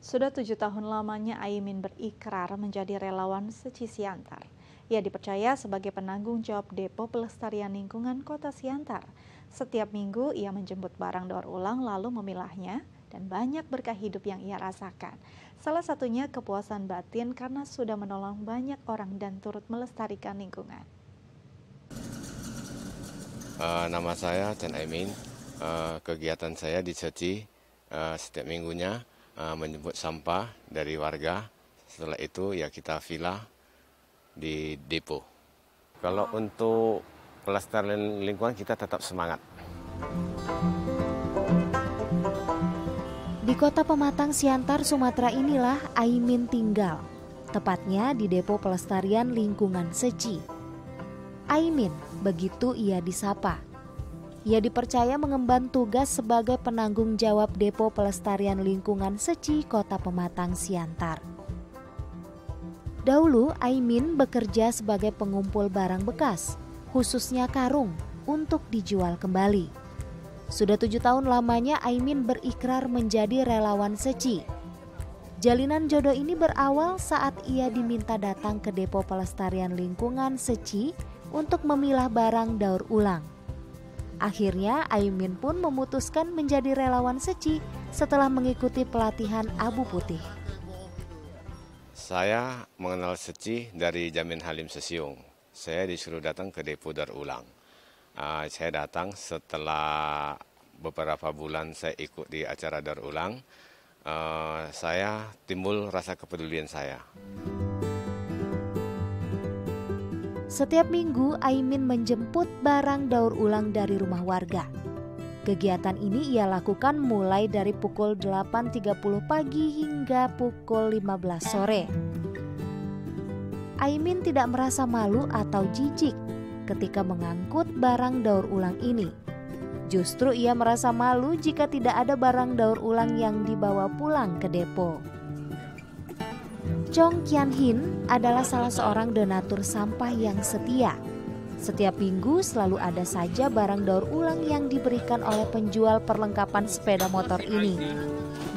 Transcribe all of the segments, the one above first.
Sudah tujuh tahun lamanya Aimin berikrar menjadi relawan Seci Siantar. Ia dipercaya sebagai penanggung jawab Depo Pelestarian Lingkungan Kota Siantar. Setiap minggu ia menjemput barang daur ulang lalu memilahnya dan banyak berkah hidup yang ia rasakan. Salah satunya kepuasan batin karena sudah menolong banyak orang dan turut melestarikan lingkungan. Uh, nama saya Chen Aimin. Uh, kegiatan saya di Seci uh, setiap minggunya uh, menjemput sampah dari warga. Setelah itu ya kita villa di depo. Kalau untuk pelestarian lingkungan kita tetap semangat. Di kota Pematang Siantar, Sumatera inilah Aimin tinggal. Tepatnya di Depo Pelestarian Lingkungan Seci. Aimin, begitu ia disapa ia dipercaya mengemban tugas sebagai penanggung jawab Depo Pelestarian Lingkungan Seci Kota Pematang Siantar. Dahulu Aimin bekerja sebagai pengumpul barang bekas, khususnya karung, untuk dijual kembali. Sudah tujuh tahun lamanya Aimin berikrar menjadi relawan Seci. Jalinan jodoh ini berawal saat ia diminta datang ke Depo Pelestarian Lingkungan Seci untuk memilah barang daur ulang. Akhirnya Aimin pun memutuskan menjadi relawan Seci setelah mengikuti pelatihan Abu Putih. Saya mengenal Seci dari Jamin Halim Sesiung. Saya disuruh datang ke depo dar ulang. Uh, saya datang setelah beberapa bulan saya ikut di acara dar ulang. Uh, saya timbul rasa kepedulian saya. Setiap minggu Aimin menjemput barang daur ulang dari rumah warga. Kegiatan ini ia lakukan mulai dari pukul 8.30 pagi hingga pukul 15 sore. Aimin tidak merasa malu atau jijik ketika mengangkut barang daur ulang ini. Justru ia merasa malu jika tidak ada barang daur ulang yang dibawa pulang ke depo. Chong Kian Hin adalah salah seorang donatur sampah yang setia. Setiap minggu selalu ada saja barang daur ulang yang diberikan oleh penjual perlengkapan sepeda motor ini.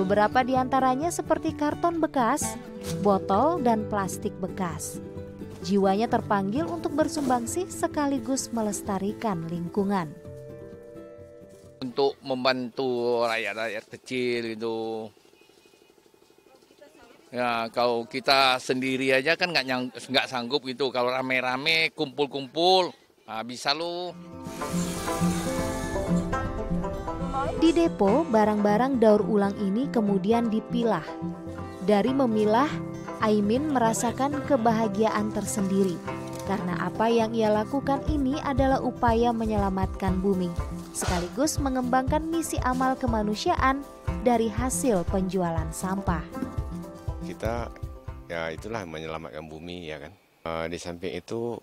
Beberapa di antaranya seperti karton bekas, botol, dan plastik bekas. Jiwanya terpanggil untuk bersumbangsi sekaligus melestarikan lingkungan. Untuk membantu rakyat-rakyat kecil itu Ya kalau kita sendiri aja kan nggak nggak sanggup gitu. Kalau rame-rame kumpul-kumpul, nah, bisa lu. Di depo, barang-barang daur ulang ini kemudian dipilah. Dari memilah, Aimin merasakan kebahagiaan tersendiri karena apa yang ia lakukan ini adalah upaya menyelamatkan bumi, sekaligus mengembangkan misi amal kemanusiaan dari hasil penjualan sampah kita ya itulah menyelamatkan bumi ya kan. Uh, di samping itu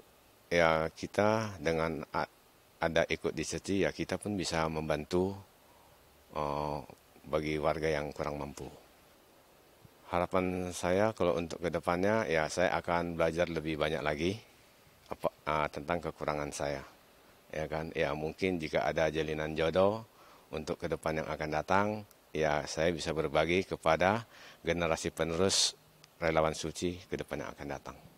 ya kita dengan ada ikut di seti ya kita pun bisa membantu uh, bagi warga yang kurang mampu. Harapan saya kalau untuk ke depannya ya saya akan belajar lebih banyak lagi apa, uh, tentang kekurangan saya. Ya kan, ya mungkin jika ada jalinan jodoh untuk ke depan yang akan datang, ya saya bisa berbagi kepada generasi penerus relawan suci ke depan yang akan datang.